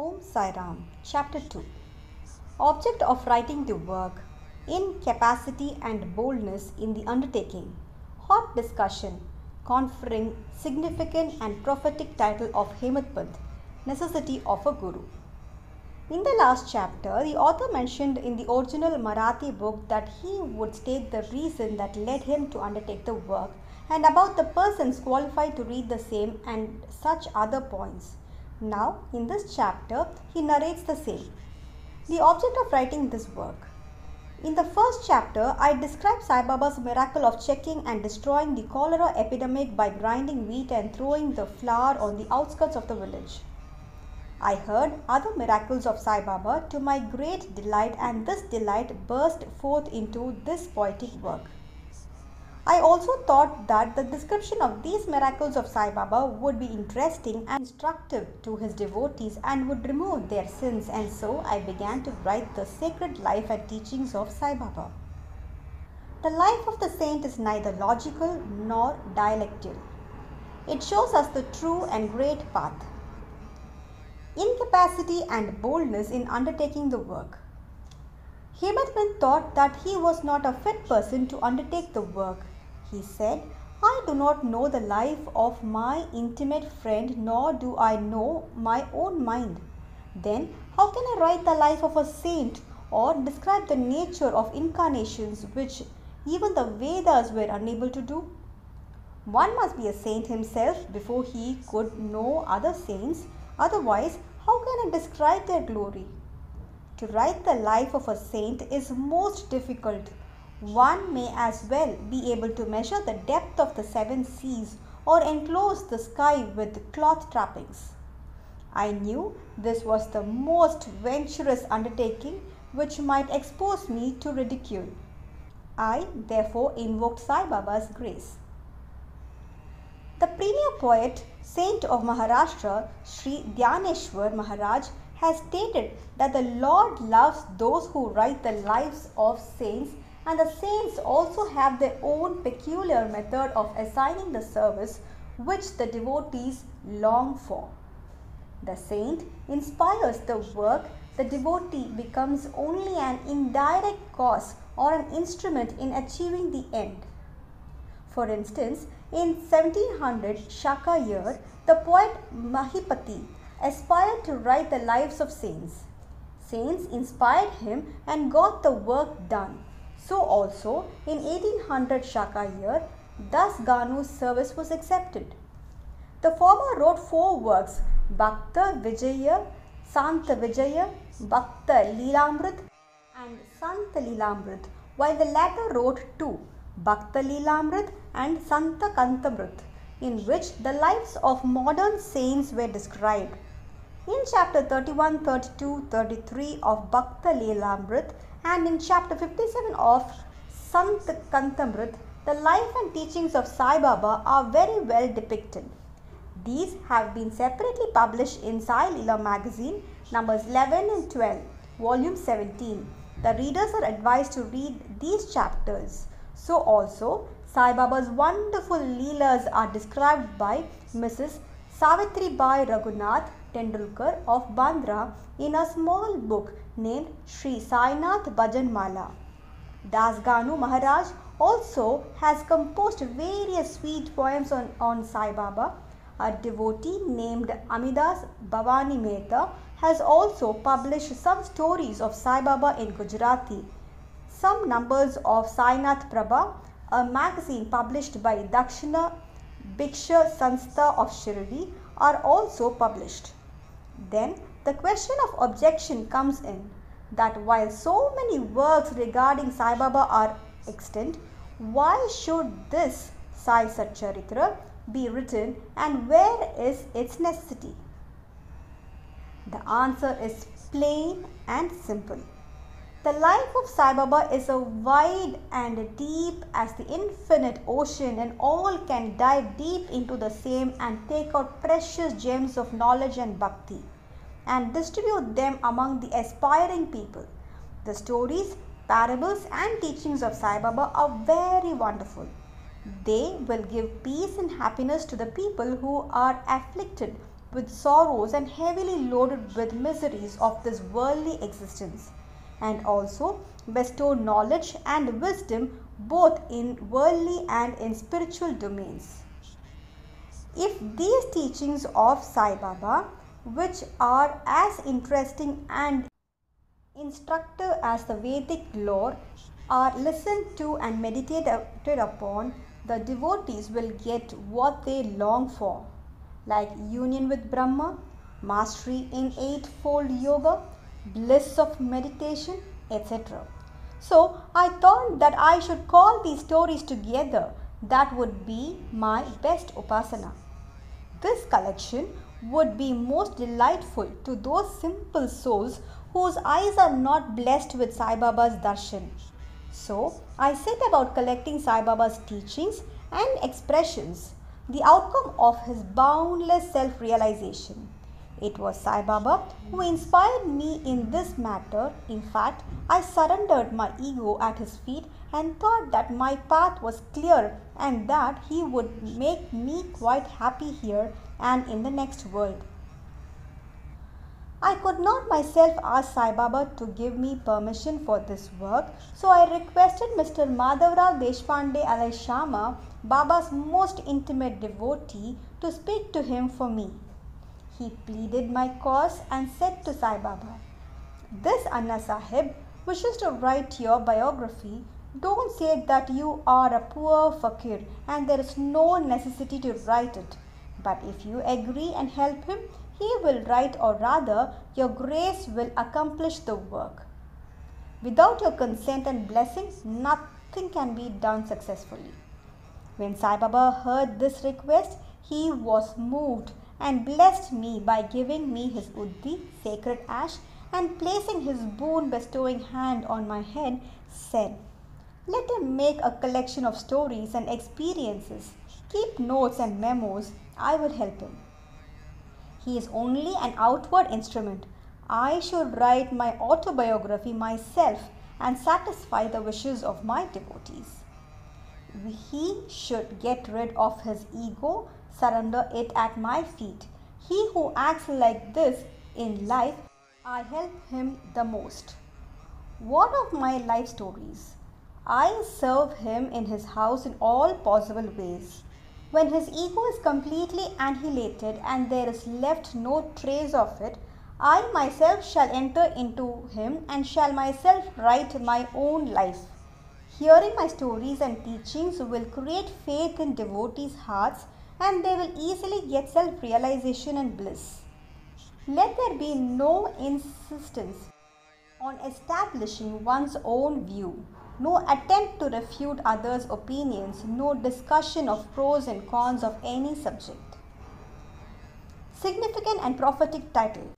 Om Sai Ram, Chapter 2 Object of writing the work Incapacity and boldness in the undertaking. Hot discussion conferring significant and prophetic title of Pant, Necessity of a Guru. In the last chapter, the author mentioned in the original Marathi book that he would state the reason that led him to undertake the work and about the persons qualified to read the same and such other points. Now, in this chapter, he narrates the same. The object of writing this work. In the first chapter, I described Sai Baba's miracle of checking and destroying the cholera epidemic by grinding wheat and throwing the flour on the outskirts of the village. I heard other miracles of Sai Baba to my great delight, and this delight burst forth into this poetic work. I also thought that the description of these miracles of Sai Baba would be interesting and instructive to his devotees and would remove their sins, and so I began to write the sacred life and teachings of Sai Baba. The life of the saint is neither logical nor dialectical. It shows us the true and great path. Incapacity and boldness in undertaking the work. Hemad Pant thought that he was not a fit person to undertake the work he said, I do not know the life of my intimate friend, nor do I know my own mind. Then, how can I write the life of a saint or describe the nature of incarnations which even the Vedas were unable to do? One must be a saint himself before he could know other saints, otherwise, how can I describe their glory? To write the life of a saint is most difficult one may as well be able to measure the depth of the seven seas or enclose the sky with cloth trappings. I knew this was the most venturous undertaking which might expose me to ridicule. I therefore invoked Sai Baba's grace. The premier poet, saint of Maharashtra, Sri Dhyaneshwar Maharaj, has stated that the Lord loves those who write the lives of saints and the saints also have their own peculiar method of assigning the service which the devotees long for. The saint inspires the work, the devotee becomes only an indirect cause or an instrument in achieving the end. For instance, in 1700 Shaka year, the poet Mahipati aspired to write the lives of saints. Saints inspired him and got the work done. So also in 1800 Shaka year, Das Ganu's service was accepted. The former wrote four works, Bhakta Vijaya, Santa Vijaya, Bhakta Lilamrit and Santa Lilamrit, while the latter wrote two, Bhakta Lilamrit and Santa Kantamrit, in which the lives of modern saints were described. In chapter 31, 32, 33 of Bhakta Lilamrit, and in chapter 57 of Sant Kantamrit, the life and teachings of Sai Baba are very well depicted. These have been separately published in Sai Leela magazine, numbers 11 and 12, volume 17. The readers are advised to read these chapters. So also, Sai Baba's wonderful Leelas are described by Mrs. Savitri Bai Raghunath Tendulkar of Bandra in a small book named Sri Sainath Bhajan Mala. Das Ganu Maharaj also has composed various sweet poems on, on Sai Baba. A devotee named Amidas Bhavani Mehta has also published some stories of Sai Baba in Gujarati. Some numbers of Sainath Prabha, a magazine published by Dakshina Bhiksha Sanstha of Shirdi, are also published. Then the question of objection comes in that while so many works regarding Sai Baba are extant, why should this Sai Satcharitra be written and where is its necessity? The answer is plain and simple. The life of Sai Baba is as wide and deep as the infinite ocean, and all can dive deep into the same and take out precious gems of knowledge and bhakti and distribute them among the aspiring people. The stories, parables, and teachings of Sai Baba are very wonderful. They will give peace and happiness to the people who are afflicted with sorrows and heavily loaded with miseries of this worldly existence, and also bestow knowledge and wisdom both in worldly and in spiritual domains. If these teachings of Sai Baba, which are as interesting and instructive as the Vedic lore, are listened to and meditated upon, the devotees will get what they long for, like union with Brahma, mastery in eightfold yoga, bliss of meditation, etc. So I thought that I should call these stories together. That would be my best upasana. This collection would be most delightful to those simple souls whose eyes are not blessed with Sai Baba's darshan. So, I set about collecting Sai Baba's teachings and expressions, the outcome of his boundless self realization. It was Sai Baba who inspired me in this matter. In fact, I surrendered my ego at his feet and thought that my path was clear and that he would make me quite happy here and in the next world. I could not myself ask Sai Baba to give me permission for this work, so I requested Mr. Madhavrao Deshpande Alai Shama, Baba's most intimate devotee, to speak to him for me. He pleaded my cause and said to Sai Baba, This Anna Sahib wishes to write your biography. Don't say that you are a poor fakir and there is no necessity to write it. But if you agree and help him, he will write, or rather, your grace will accomplish the work. Without your consent and blessings, nothing can be done successfully. When Sai Baba heard this request, he was moved and blessed me by giving me his udi, sacred ash, and placing his boon bestowing hand on my head, said, Let him make a collection of stories and experiences. Keep notes and memos. I will help him. He is only an outward instrument. I should write my autobiography myself and satisfy the wishes of my devotees. He should get rid of his ego, surrender it at my feet. He who acts like this in life, I help him the most. What of my life stories? I serve him in his house in all possible ways. When his ego is completely annihilated and there is left no trace of it, I myself shall enter into him and shall myself write my own life. Hearing my stories and teachings will create faith in devotees' hearts and they will easily get self realization and bliss. Let there be no insistence on establishing one's own view no attempt to refute others' opinions, no discussion of pros and cons of any subject. Significant and prophetic title.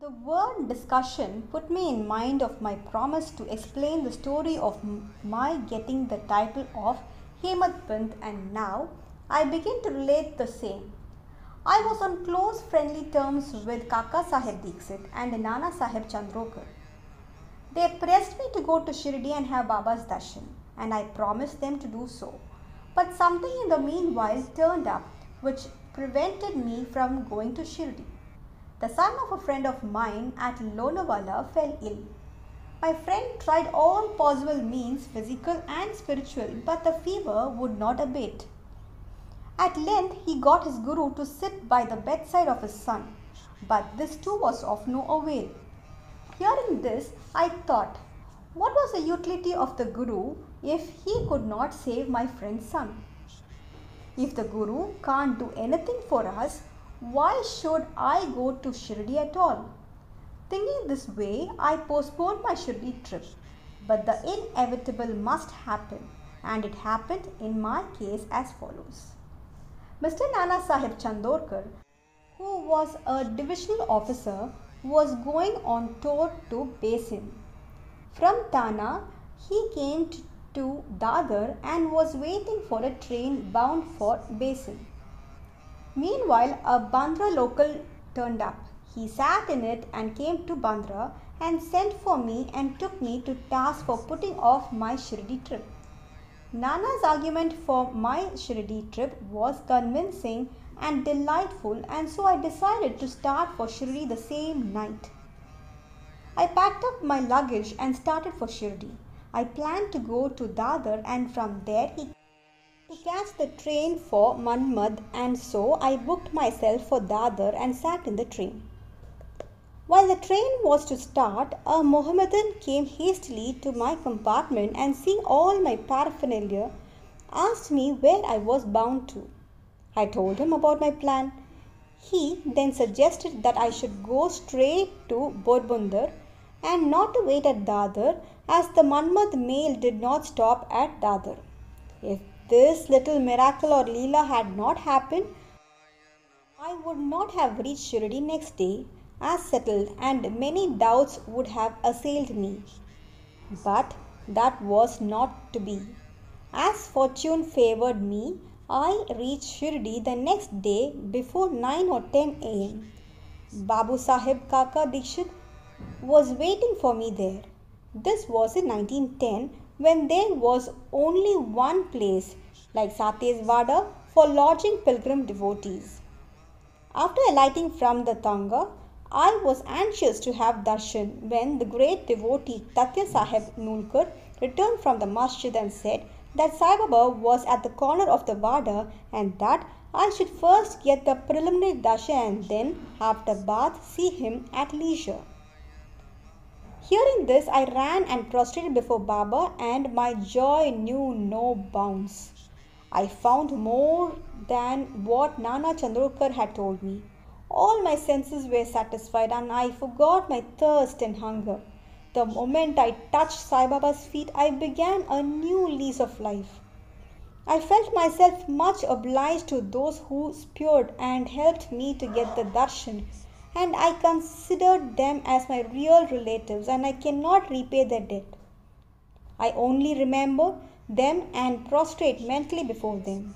The word discussion put me in mind of my promise to explain the story of my getting the title of Hemad Pant and now I begin to relate the same. I was on close friendly terms with Kaka Sahib Dixit and Nana Sahib Chandorkar. They pressed me to go to Shirdi and have Baba's darshan, and I promised them to do so. But something in the meanwhile turned up which prevented me from going to Shirdi. The son of a friend of mine at Lonavala fell ill. My friend tried all possible means, physical and spiritual, but the fever would not abate. At length, he got his guru to sit by the bedside of his son, but this too was of no avail. Hearing this, I thought, what was the utility of the Guru if he could not save my friend's son? If the Guru can't do anything for us, why should I go to Shirdi at all? Thinking this way, I postponed my Shirdi trip. But the inevitable must happen, and it happened in my case as follows. Mr. Nana Sahib Chandorkar, who was a divisional officer was going on tour to Basin. From Tana, he came to Dadar and was waiting for a train bound for Basin. Meanwhile, a Bandra local turned up. He sat in it and came to Bandra and sent for me and took me to task for putting off my Shirdi trip. Nana's argument for my Shirdi trip was convincing and delightful, and so I decided to start for Shirdi the same night. I packed up my luggage and started for Shirdi. I planned to go to Dadar and from there he to catch the train for Manmad and so I booked myself for Dadar and sat in the train. While the train was to start, a Mohammedan came hastily to my compartment and seeing all my paraphernalia asked me where I was bound to. I told him about my plan. He then suggested that I should go straight to Boribunder and not to wait at Dadar as the Manmad mail did not stop at Dadar. If this little miracle or Leela had not happened, I would not have reached Shirdi next day as settled and many doubts would have assailed me. But that was not to be. As fortune favored me, I reached Shirdi the next day before 9 or 10 am. Babu Sahib Kaka Dikshit was waiting for me there. This was in 1910 when there was only one place like Satez Vada for lodging pilgrim devotees. After alighting from the Tanga, I was anxious to have darshan when the great devotee Tatya Sahib Nulkar returned from the masjid and said that Sai Baba was at the corner of the Wada and that I should first get the preliminary darshan and then, after bath, see him at leisure. Hearing this, I ran and prostrated before Baba, and my joy knew no bounds. I found more than what Nana Chandorkar had told me. All my senses were satisfied, and I forgot my thirst and hunger. The moment I touched Sai Baba's feet, I began a new lease of life. I felt myself much obliged to those who spurred and helped me to get the darshan, and I considered them as my real relatives, and I cannot repay their debt. I only remember them and prostrate mentally before them.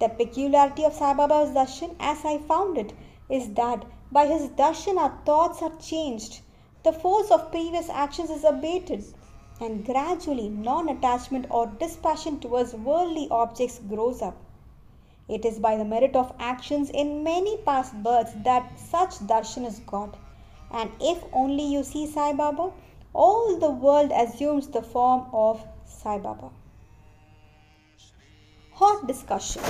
The peculiarity of Sai Baba's darshan, as I found it, is that by his darshan our thoughts are changed the force of previous actions is abated, and gradually non attachment or dispassion towards worldly objects grows up. It is by the merit of actions in many past births that such darshan is got, and if only you see Sai Baba, all the world assumes the form of Sai Baba. Hot discussion.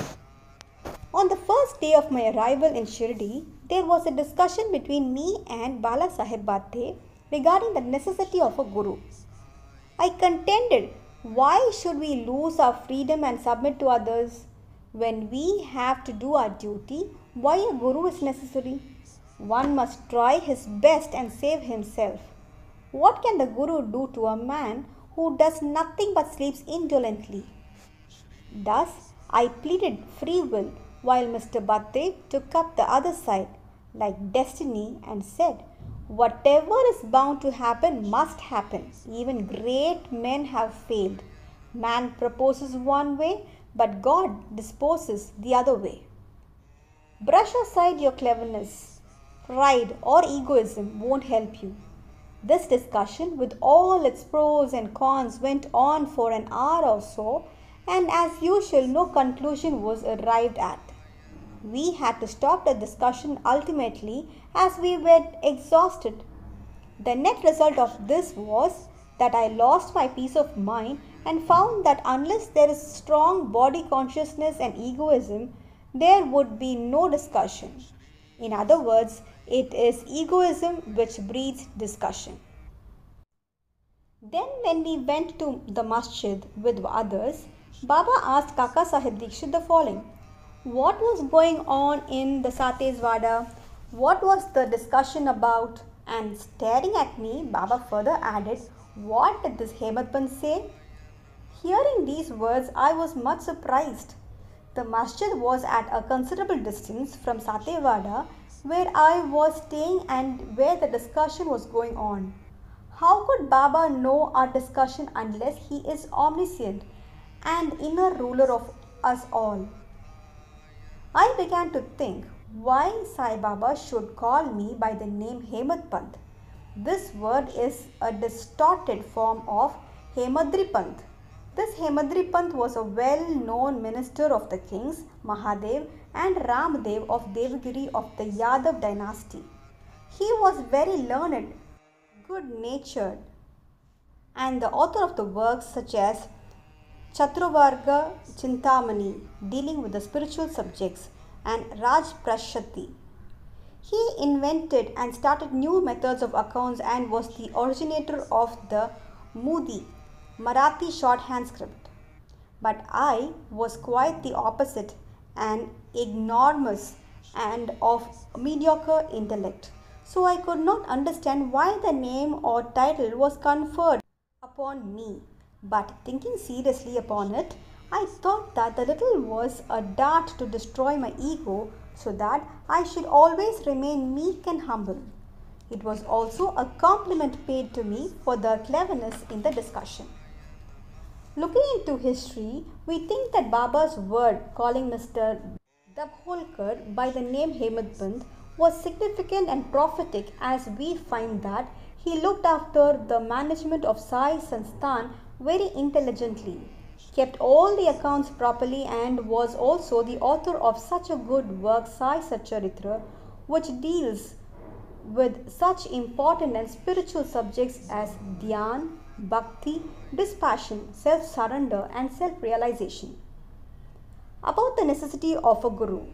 On the first day of my arrival in Shirdi, there was a discussion between me and Bala Sahib Bhate regarding the necessity of a guru. I contended, why should we lose our freedom and submit to others? When we have to do our duty, why a guru is necessary? One must try his best and save himself. What can the guru do to a man who does nothing but sleeps indolently? Thus, I pleaded free will while Mr. Bhate took up the other side like destiny and said, Whatever is bound to happen must happen. Even great men have failed. Man proposes one way, but God disposes the other way. Brush aside your cleverness. Pride or egoism won't help you. This discussion, with all its pros and cons, went on for an hour or so, and as usual, no conclusion was arrived at we had to stop the discussion ultimately as we were exhausted. The net result of this was that I lost my peace of mind and found that unless there is strong body consciousness and egoism, there would be no discussion. In other words, it is egoism which breeds discussion. Then, when we went to the masjid with others, Baba asked Kaka Sahib Dikshit the following what was going on in the Satez Vada, what was the discussion about, and staring at me, Baba further added, What did this Hemadpant say? Hearing these words, I was much surprised. The masjid was at a considerable distance from Satevada, where I was staying and where the discussion was going on. How could Baba know our discussion unless he is omniscient and inner ruler of us all? I began to think why Sai Baba should call me by the name Hemad Pant. This word is a distorted form of Hemadri Pant. This Hemadri Pant was a well known minister of the kings Mahadev and Ramdev of Devagiri of the Yadav dynasty. He was very learned, good natured, and the author of the works such as Chaturvarga Chintamani, dealing with the spiritual subjects, and Raj Prashati. He invented and started new methods of accounts and was the originator of the Modi, Marathi shorthand script. But I was quite the opposite and enormous and of mediocre intellect. So I could not understand why the name or title was conferred upon me. But thinking seriously upon it, I thought that the little was a dart to destroy my ego so that I should always remain meek and humble. It was also a compliment paid to me for the cleverness in the discussion. Looking into history, we think that Baba's word calling Mr. Dabholkar by the name Hemadpant was significant and prophetic as we find that he looked after the management of Sai Sansthan very intelligently, kept all the accounts properly, and was also the author of such a good work, Sai Satcharitra, which deals with such important and spiritual subjects as dhyan, bhakti, dispassion, self surrender, and self realization. About the necessity of a guru.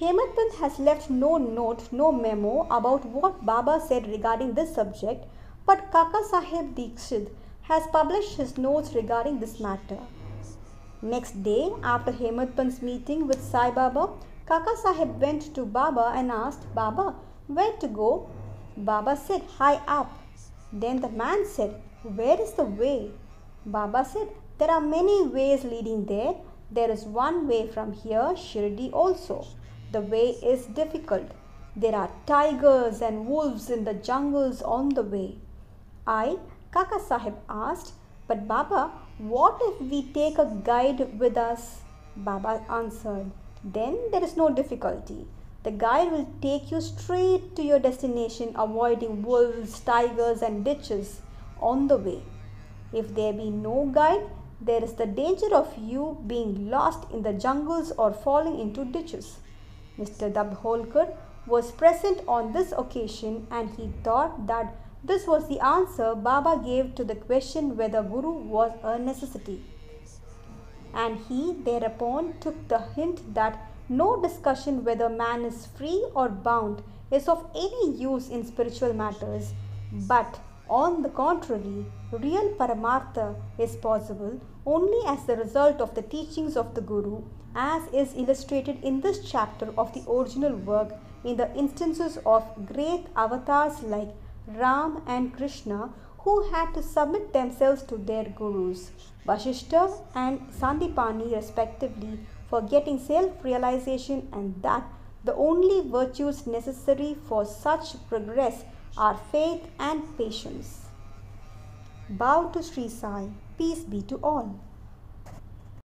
Hemadpant has left no note, no memo about what Baba said regarding this subject, but Kaka Sahib Dikshit has published his notes regarding this matter. Next day, after Hemadpant's meeting with Sai Baba, Kaka Sahib went to Baba and asked Baba where to go. Baba said, High up. Then the man said, Where is the way? Baba said, There are many ways leading there. There is one way from here, Shirdi also. The way is difficult. There are tigers and wolves in the jungles on the way. I, Kaka Sahib asked, But Baba, what if we take a guide with us? Baba answered, Then there is no difficulty. The guide will take you straight to your destination, avoiding wolves, tigers, and ditches on the way. If there be no guide, there is the danger of you being lost in the jungles or falling into ditches. Mr. Dabholkar was present on this occasion and he thought that this was the answer Baba gave to the question whether Guru was a necessity. And he thereupon took the hint that no discussion whether man is free or bound is of any use in spiritual matters, but on the contrary, real Paramartha is possible only as the result of the teachings of the Guru, as is illustrated in this chapter of the original work in the instances of great avatars like Ram and Krishna who had to submit themselves to their gurus, Vashishta and Sandipani respectively, for getting self realization, and that the only virtues necessary for such progress are faith and patience. Bow to Sri Sai. Peace be to all.